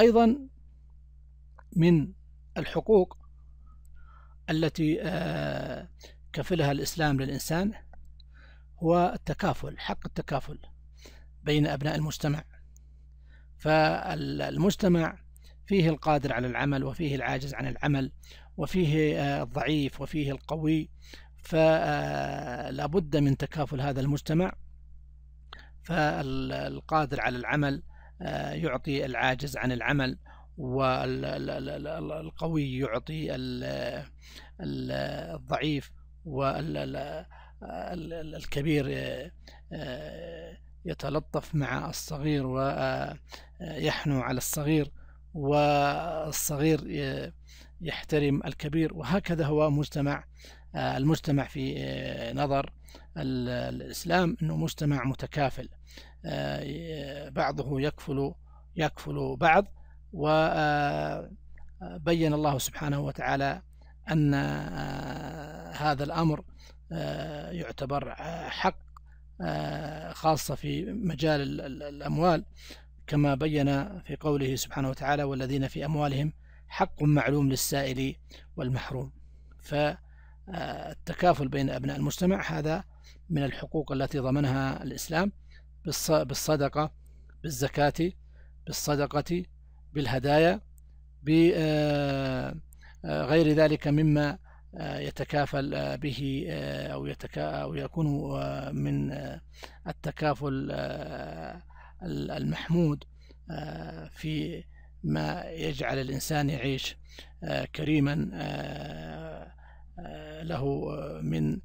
أيضا من الحقوق التي كفلها الإسلام للإنسان هو التكافل حق التكافل بين أبناء المجتمع. فالمجتمع فيه القادر على العمل وفيه العاجز عن العمل وفيه الضعيف وفيه القوي. فلا بد من تكافل هذا المجتمع. فالقادر على العمل يعطي العاجز عن العمل والقوي يعطي الضعيف والكبير يتلطف مع الصغير ويحنو على الصغير والصغير يحترم الكبير وهكذا هو مجتمع المجتمع في نظر الإسلام أنه مجتمع متكافل. بعضه يكفل يكفل بعض وبين الله سبحانه وتعالى أن هذا الأمر يعتبر حق خاصة في مجال الأموال كما بين في قوله سبحانه وتعالى والذين في أموالهم حق معلوم للسائل والمحروم. فالتكافل بين أبناء المجتمع هذا من الحقوق التي ضمنها الإسلام بالصدقة بالزكاة بالصدقة بالهدايا بغير ذلك مما يتكافل به أو, يتكا أو يكون من التكافل المحمود في ما يجعل الإنسان يعيش كريما له من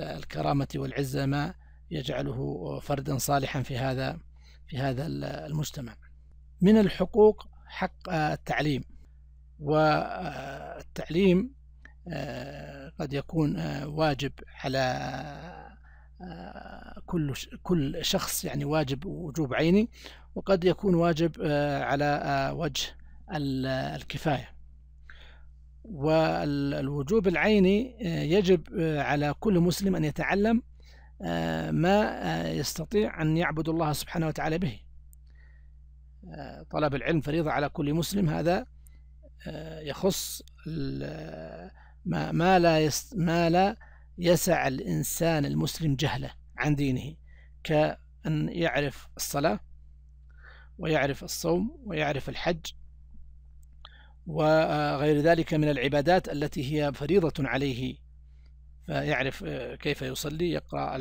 الكرامة والعزة ما يجعله فردا صالحا في هذا في هذا المجتمع. من الحقوق حق التعليم. والتعليم قد يكون واجب على كل كل شخص يعني واجب وجوب عيني وقد يكون واجب على وجه الكفاية. والوجوب العيني يجب على كل مسلم أن يتعلم ما يستطيع أن يعبد الله سبحانه وتعالى به. طلب العلم فريضة على كل مسلم هذا يخص ما, لا ما لا يسع الإنسان المسلم جهله عن دينه كأن يعرف الصلاة ويعرف الصوم ويعرف الحج وغير ذلك من العبادات التي هي فريضة عليه. فيعرف كيف يصلي يقرأ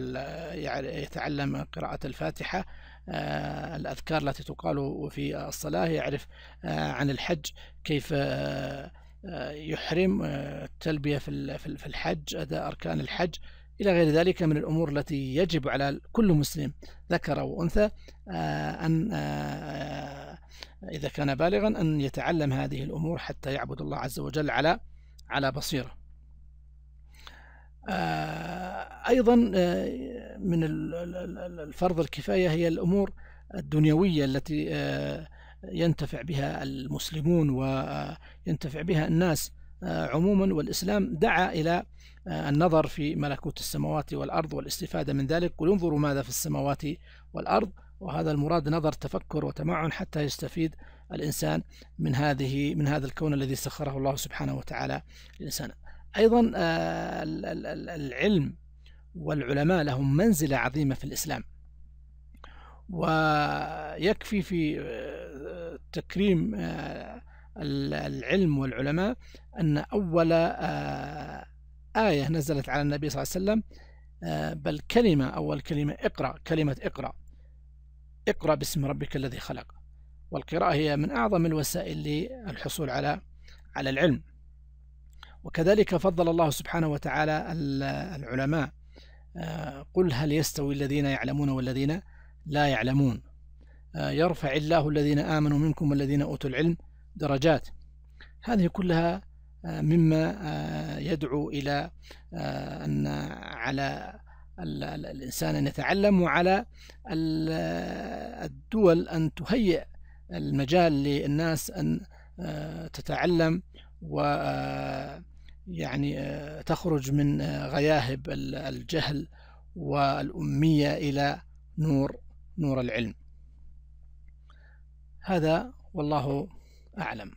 يتعلم قراءة الفاتحة آه، الأذكار التي تقال في الصلاة يعرف آه، عن الحج كيف آه، يحرم التلبية في الحج أداء أركان الحج. إلى غير ذلك من الأمور التي يجب على كل مسلم ذكر وأنثى أن إذا كان بالغا أن يتعلم هذه الأمور حتى يعبد الله عز وجل على على بصيرة. أيضا من الفرض الكفاية هي الأمور الدنيوية التي ينتفع بها المسلمون وينتفع بها الناس عموما والإسلام دعا إلى النظر في ملكوت السماوات والأرض والاستفادة من ذلك. قل انظروا ماذا في السماوات والأرض وهذا المراد نظر تفكر وتمعن حتى يستفيد الإنسان من هذه من هذا الكون الذي سخره الله سبحانه وتعالى للإنسان. أيضا العلم والعلماء لهم منزلة عظيمة في الإسلام ويكفي في تكريم العلم والعلماء أن أول آية نزلت على النبي صلى الله عليه وسلم بل كلمة أول كلمة اقرأ كلمة اقرأ. اقرأ باسم ربك الذي خلق. والقراءة هي من أعظم الوسائل للحصول على على العلم. وكذلك فضل الله سبحانه وتعالى العلماء قل هل يستوي الذين يعلمون والذين لا يعلمون. يرفع الله الذين آمنوا منكم والذين أوتوا العلم درجات. هذه كلها مما يدعو إلى أن على الإنسان أن يتعلم وعلى الدول أن تهيئ المجال للناس أن تتعلم و يعني تخرج من غياهب الجهل والأمية إلى نور نور العلم. هذا والله أعلم.